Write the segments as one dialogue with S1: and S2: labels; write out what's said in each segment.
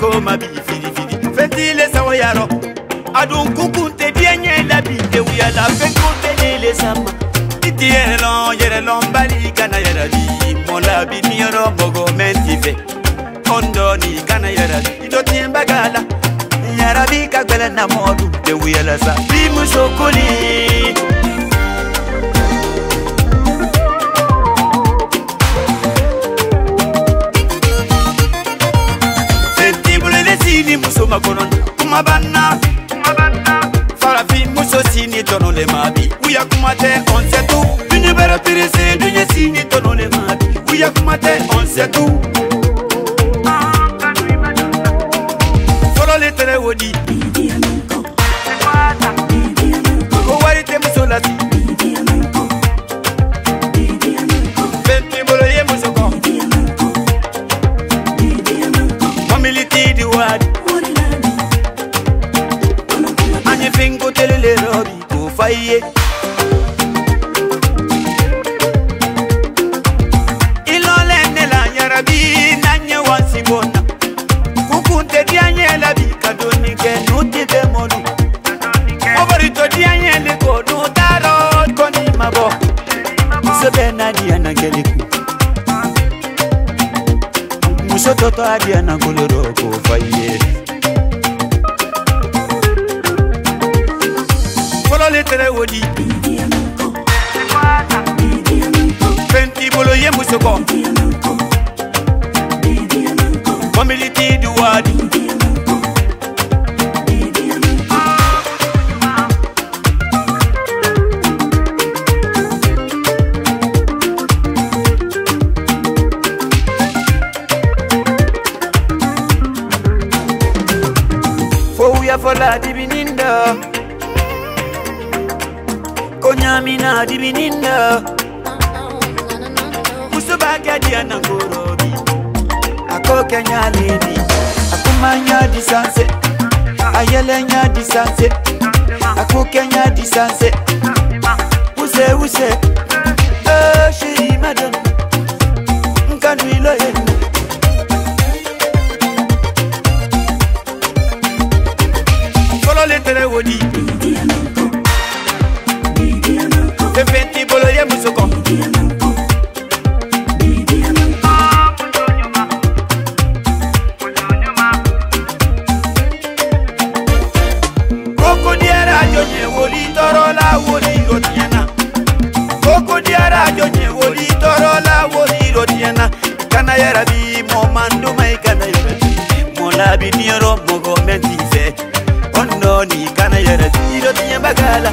S1: koma bilifilifili fetile sawa yaro adun kukunte diɲɛ labi dewuyala fenkotelele sama. Itiyɛrɛlɔn e yɛrɛlɔn bali kana yɛrɛli mɔlabi niyɔrɔ mɔgɔ mɛnti fɛ kɔndɔni kana yɛrɛli dɔtiɲɛbaga e la yarabi ka gbɛlɛ namɔdu dewuyala sa. Bimusokoli muso sini tɔnɔ le ma bi wuya kuma tɛ on sait tout duɲɛ bɛrɛ perese duɲɛ sini tɔnɔ le ma bi wuya kuma tɛ on sait tout fɔlɔ le tɛrɛ wo di ko wari tɛ muso lasi. Fɛn t'i bolo ye muso kɔ mɔmili t'i di wari láyé. ilole ne la yarabi na nye wansi bona kukunte la bi kadoni ke nuti de monu obarito di le ko daro koni mabo sebe na di anangeliku muso toto adi anangoloro ko faye. I ye fɔlɔ le tɛrɛ wo di fɛn t'i bolo ye muso kɔ mɔbili t'i di wadi. Fo wuya fɔla dibininda ko nyamina dibininda. Musubagadia na ngorobi akokenya lini akumanya disanse ayelenya disanse akokenya disanse wuse wuse oh, eh, sheri madam nkanu iloyenu folole tere wodi. Jonye woli tɔrɔ la woli ro tiɲɛna koko diara jonye woli tɔrɔ la woli ro tiɲɛna kana yɛrɛ bi mɔ manduma i kana yɛrɛ bi mɔ labi niyɔrɔ mɔgɔ mɛn t'i fɛ kɔndɔni kana yɛrɛ bi ro tiɲɛbaga la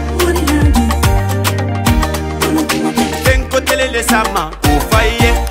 S1: fɛn ko tele le sa ma o fa i ye